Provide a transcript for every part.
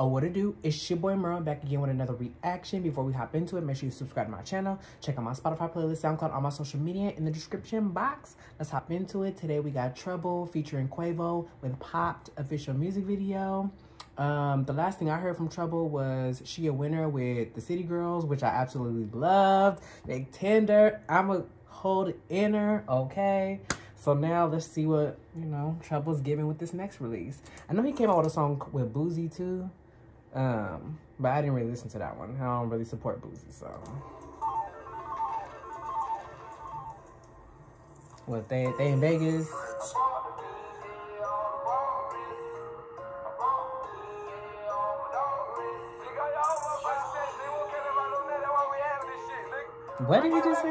Oh, what to do? It's your boy Merril back again with another reaction. Before we hop into it, make sure you subscribe to my channel. Check out my Spotify playlist, SoundCloud, all my social media in the description box. Let's hop into it. Today we got Trouble featuring Quavo with Popped official music video. Um, the last thing I heard from Trouble was she a winner with the City Girls, which I absolutely loved. Big tender. I'm a hold inner, okay? So now let's see what, you know, Trouble's giving with this next release. I know he came out with a song with Boosie too. Um, but I didn't really listen to that one. I don't really support Boosie, so. What, they, they in Vegas? What did he just say?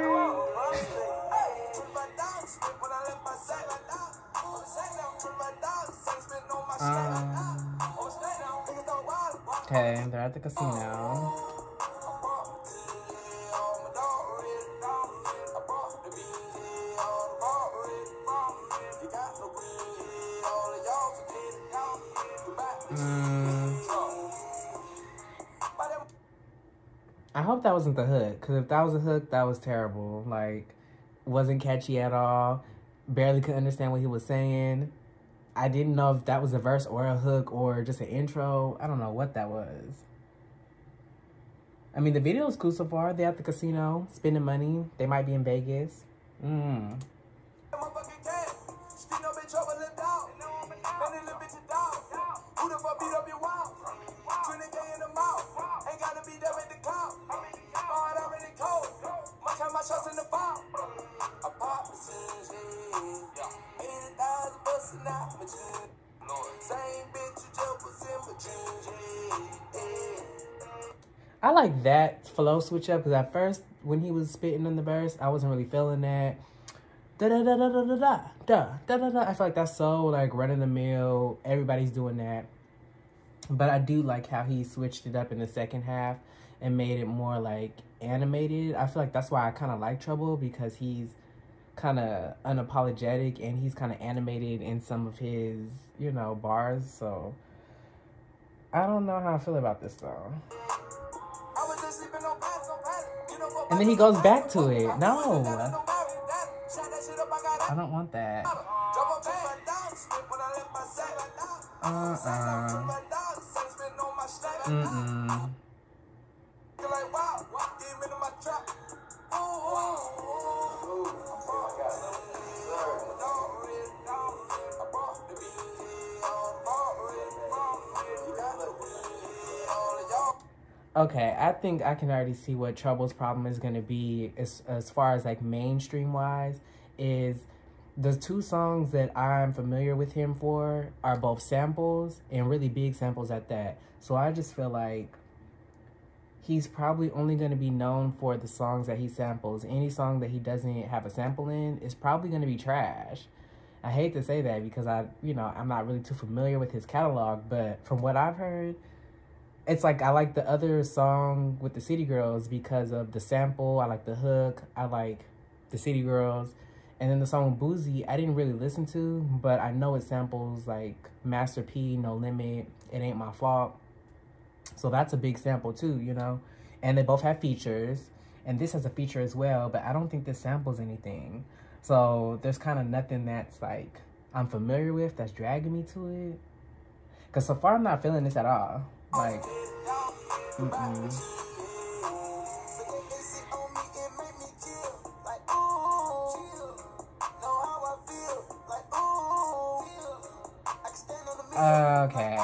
um, okay, they're at the casino. Mm. I hope that wasn't the hook, because if that was a hook, that was terrible. Like, wasn't catchy at all. Barely could understand what he was saying. I didn't know if that was a verse or a hook or just an intro. I don't know what that was. I mean, the video is cool so far. They're at the casino, spending money. They might be in Vegas. Mm. I like that flow switch up because at first when he was spitting in the verse, I wasn't really feeling that. Da da da da da da da da da da da. I feel like that's so like run running the mill. Everybody's doing that, but I do like how he switched it up in the second half and made it more like animated. I feel like that's why I kind of like Trouble because he's kind of unapologetic and he's kind of animated in some of his, you know, bars. So I don't know how I feel about this though. And then he goes back to it. No. I don't want that. Uh-uh. Mm-mm. Okay, I think I can already see what Trouble's problem is going to be as, as far as like mainstream wise is the two songs that I'm familiar with him for are both samples and really big samples at that. So I just feel like he's probably only going to be known for the songs that he samples. Any song that he doesn't have a sample in is probably going to be trash. I hate to say that because I, you know, I'm not really too familiar with his catalog, but from what I've heard, it's like I like the other song with the City Girls because of the sample. I like the hook. I like the City Girls. And then the song Boosie, I didn't really listen to, but I know it samples like Master P, No Limit, It Ain't My Fault. So that's a big sample too, you know? And they both have features. And this has a feature as well, but I don't think this samples anything. So there's kind of nothing that's like I'm familiar with that's dragging me to it. Because so far I'm not feeling this at all. Like, mm -mm. Okay.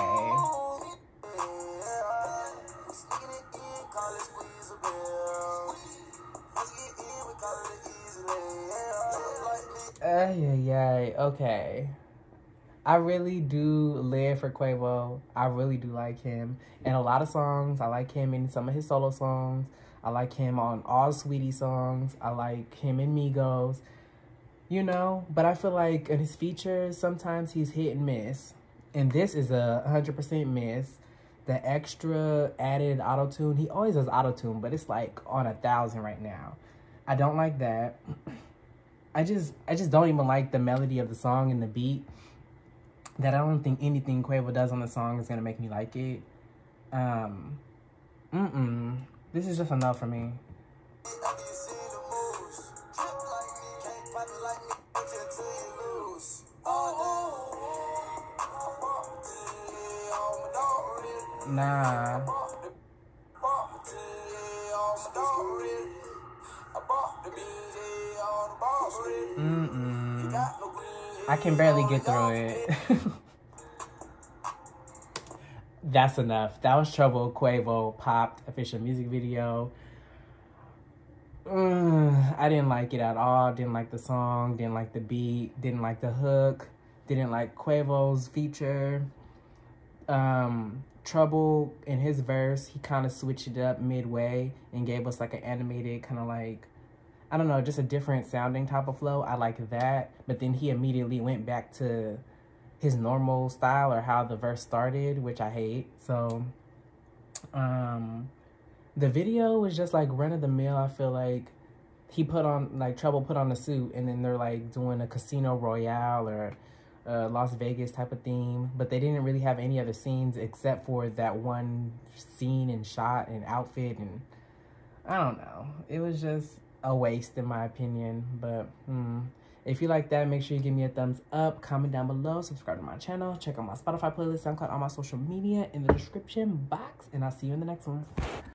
Ay, ay, ay. Okay. I really do live for Quavo. I really do like him. And a lot of songs, I like him in some of his solo songs. I like him on all Saweetie songs. I like him in Migos. You know, but I feel like in his features, sometimes he's hit and miss. And this is a 100% miss. The extra added auto-tune, he always does auto-tune, but it's like on a thousand right now. I don't like that. I just I just don't even like the melody of the song and the beat that I don't think anything Quavo does on the song is gonna make me like it. Um, mm-mm. This is just enough for me. Nah. Mm-mm. I can barely get through it. That's enough. That was Trouble Quavo popped official music video. Mm, I didn't like it at all. Didn't like the song. Didn't like the beat. Didn't like the hook. Didn't like Quavo's feature. Um, Trouble in his verse, he kind of switched it up midway and gave us like an animated kind of like, I don't know, just a different sounding type of flow. I like that. But then he immediately went back to his normal style or how the verse started, which I hate. So, um, the video was just like run of the mill. I feel like he put on like Trouble put on a suit and then they're like doing a casino royale or Las Vegas type of theme, but they didn't really have any other scenes except for that one scene and shot and outfit, and I don't know. It was just a waste in my opinion, but hmm. If you like that, make sure you give me a thumbs up, comment down below, subscribe to my channel, check out my Spotify playlist, SoundCloud, all my social media in the description box, and I'll see you in the next one.